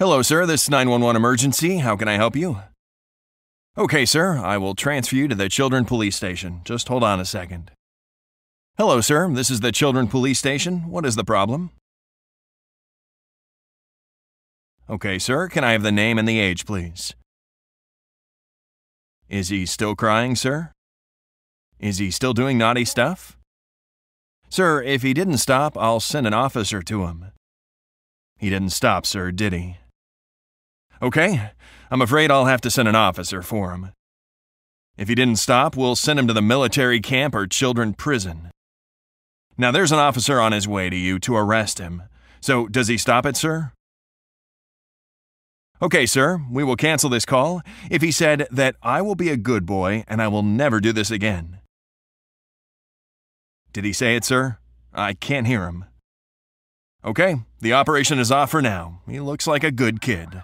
Hello, sir. This is 911 emergency. How can I help you? Okay, sir. I will transfer you to the Children Police Station. Just hold on a second. Hello, sir. This is the Children Police Station. What is the problem? Okay, sir. Can I have the name and the age, please? Is he still crying, sir? Is he still doing naughty stuff? Sir, if he didn't stop, I'll send an officer to him. He didn't stop, sir, did he? Okay, I'm afraid I'll have to send an officer for him. If he didn't stop, we'll send him to the military camp or children prison. Now, there's an officer on his way to you to arrest him. So, does he stop it, sir? Okay, sir, we will cancel this call if he said that I will be a good boy and I will never do this again. Did he say it, sir? I can't hear him. Okay, the operation is off for now. He looks like a good kid.